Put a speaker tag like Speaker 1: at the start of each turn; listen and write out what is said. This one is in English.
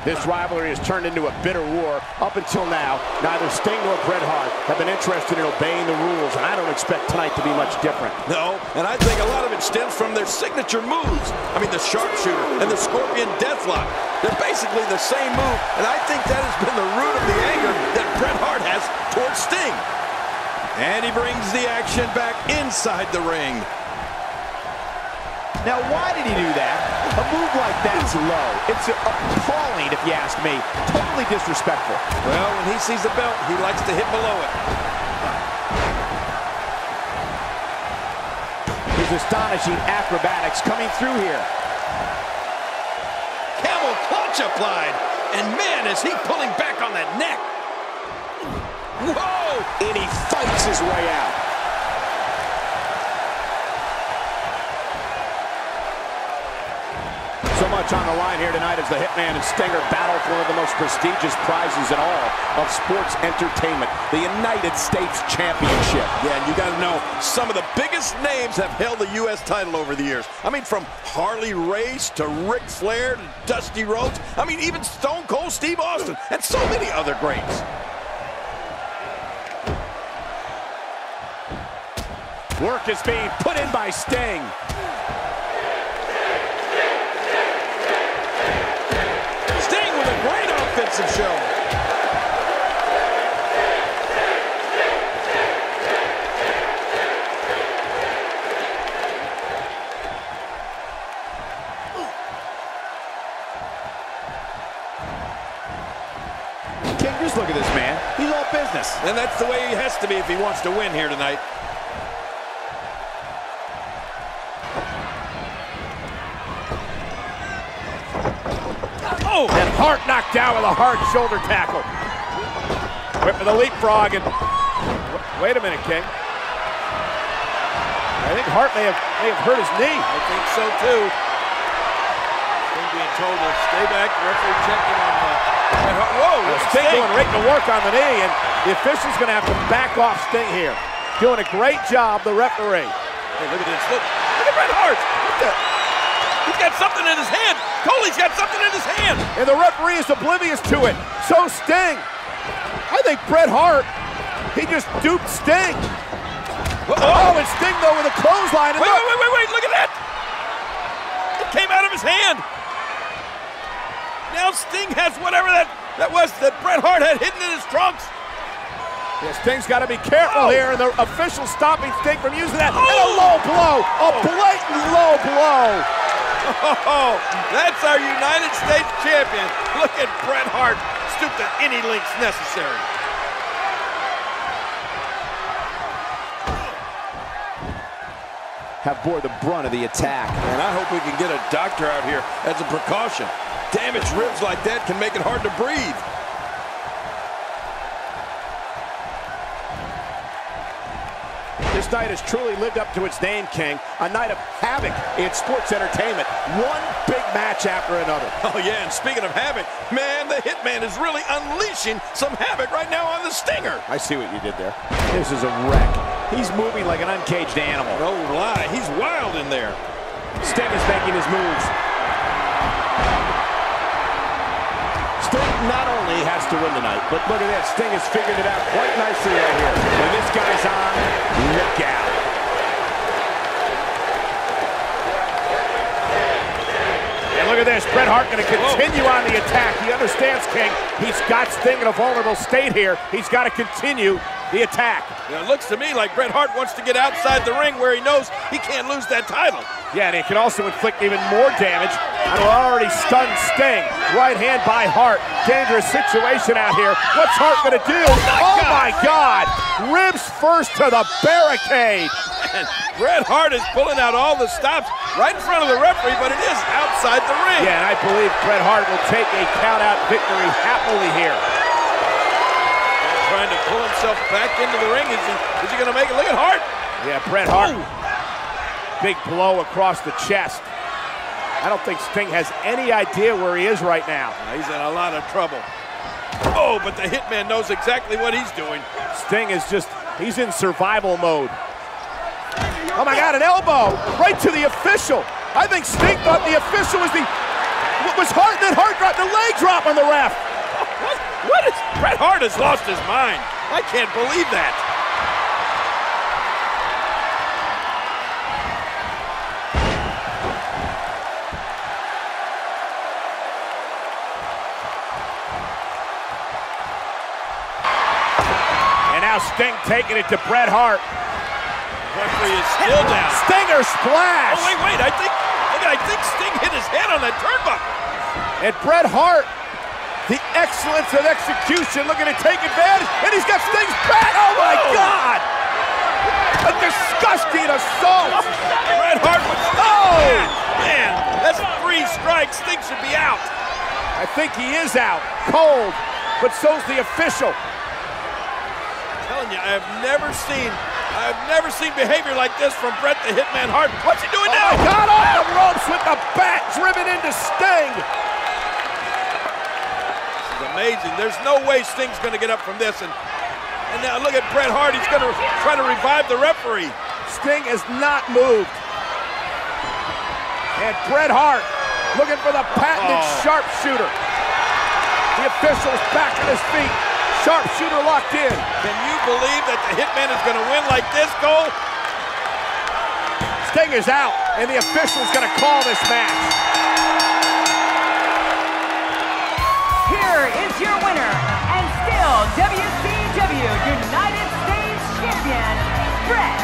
Speaker 1: This rivalry has turned into a bitter war. Up until now, neither Sting nor Bret Hart have been interested in obeying the rules, and I don't expect tonight to be much different.
Speaker 2: No, and I think a lot of it stems from their signature moves. I mean, the sharpshooter and the scorpion deathlock. They're basically the same move, and I think that has been the root of the anger that Bret Hart has towards Sting. And he brings the action back inside the ring.
Speaker 1: Now, why did he do that? A move like that's low. It's appalling, if you ask me. Totally disrespectful.
Speaker 2: Well, when he sees the belt, he likes to hit below it.
Speaker 1: His astonishing acrobatics coming through here.
Speaker 2: Camel clutch applied. And man, is he pulling back on that neck. Whoa!
Speaker 1: And he fights his way out. Much on the line here tonight as the Hitman and Stinger battle for one of the most prestigious prizes in all of sports entertainment, the United States Championship.
Speaker 2: Yeah, and you got to know, some of the biggest names have held the U.S. title over the years. I mean, from Harley Race to Ric Flair to Dusty Rhodes. I mean, even Stone Cold Steve Austin and so many other greats.
Speaker 1: Work is being put in by Sting.
Speaker 2: Offensive show.
Speaker 1: King, just look at this man. He's all business.
Speaker 2: And that's the way he has to be if he wants to win here tonight.
Speaker 1: Oh! And Hart knocked down with a hard shoulder tackle. Whip for the leapfrog and wait a minute, King. I think Hart may have may have hurt his knee.
Speaker 2: I think so too. Sting being told to stay back. The referee checking on the. Whoa!
Speaker 1: Sting going right to work on the knee, and the official's going to have to back off Sting here. Doing a great job, the referee.
Speaker 2: Hey, look at this! Look, look at Bret Hart! He's got something in his hand. Coley's got something in his hand.
Speaker 1: And the referee is oblivious to it. So Sting. I think Bret Hart, he just duped Sting. Uh -oh. oh, and Sting, though, with a clothesline.
Speaker 2: Wait, wait, wait, wait, wait, look at that. It came out of his hand. Now Sting has whatever that, that was that Bret Hart had hidden in his trunks.
Speaker 1: Yeah, Sting's got to be careful oh. here, and the official stopping Sting from using that. Oh. And a low blow, a blatant low blow.
Speaker 2: Oh, that's our United States champion. Look at Bret Hart stoop to any lengths necessary.
Speaker 1: Have bore the brunt of the attack.
Speaker 2: And I hope we can get a doctor out here as a precaution. Damaged ribs like that can make it hard to breathe.
Speaker 1: This night has truly lived up to its name, King. A night of havoc in sports entertainment. One big match after another.
Speaker 2: Oh, yeah, and speaking of havoc, man, the Hitman is really unleashing some havoc right now on the Stinger.
Speaker 1: I see what you did there. This is a wreck. He's moving like an uncaged animal.
Speaker 2: Oh, no lie, he's wild in there.
Speaker 1: Sting is making his moves. Not only has to win tonight, but look at this. Sting has figured it out quite nicely right here. When this guy's on, look out. And look at this. Bret Hart going to continue Whoa. on the attack. He understands, King. He's got Sting in a vulnerable state here. He's got to continue the attack.
Speaker 2: it looks to me like Bret Hart wants to get outside the ring where he knows he can't lose that title.
Speaker 1: Yeah, and it can also inflict even more damage on an already stunned Sting. Right hand by Hart. Dangerous situation out here. What's Hart going to do? Oh, my, oh my God! Ribs first to the barricade.
Speaker 2: And Bret Hart is pulling out all the stops right in front of the referee, but it is outside the ring.
Speaker 1: Yeah, and I believe Bret Hart will take a count-out victory happily here
Speaker 2: trying to pull himself back into the ring. Is he, is he going to make it? Look at Hart.
Speaker 1: Yeah, Bret Hart. Ooh. Big blow across the chest. I don't think Sting has any idea where he is right now.
Speaker 2: He's in a lot of trouble. Oh, but the Hitman knows exactly what he's doing.
Speaker 1: Sting is just, he's in survival mode. Oh my God, an elbow right to the official. I think Sting thought the official was the was Hart, then Hart dropped a leg drop on the ref.
Speaker 2: What? What is... Bret Hart has lost his mind. I can't believe that.
Speaker 1: Now Sting taking it to Bret Hart.
Speaker 2: Referee is still down.
Speaker 1: Stinger splash.
Speaker 2: Oh, wait, wait. I think, look, I think Sting hit his head on that turnbuckle.
Speaker 1: And Bret Hart, the excellence of execution, looking to take advantage. And he's got Sting's back. Oh, my
Speaker 2: Whoa.
Speaker 1: God. A disgusting assault.
Speaker 2: Bret Hart was...
Speaker 1: Oh.
Speaker 2: Man, that's three strikes. Sting should be out.
Speaker 1: I think he is out. Cold. But so's the official.
Speaker 2: Telling you, I have never seen... I've never seen behavior like this from Bret the Hitman Hart. What's he doing
Speaker 1: Oh
Speaker 2: now?
Speaker 1: God, off the ropes with the bat driven into Sting.
Speaker 2: This is amazing. There's no way Sting's going to get up from this. And, and now look at Bret Hart. He's going to try to revive the referee.
Speaker 1: Sting has not moved. And Bret Hart looking for the patented
Speaker 2: Oh.
Speaker 1: sharpshooter. The official's back on his feet. Sharpshooter locked in.
Speaker 2: Can you believe that the Hitman is going to win like this, Cole?
Speaker 1: Sting is out, and the official's going to call this match.
Speaker 3: Here is your winner, and still WCW United States Champion, Bret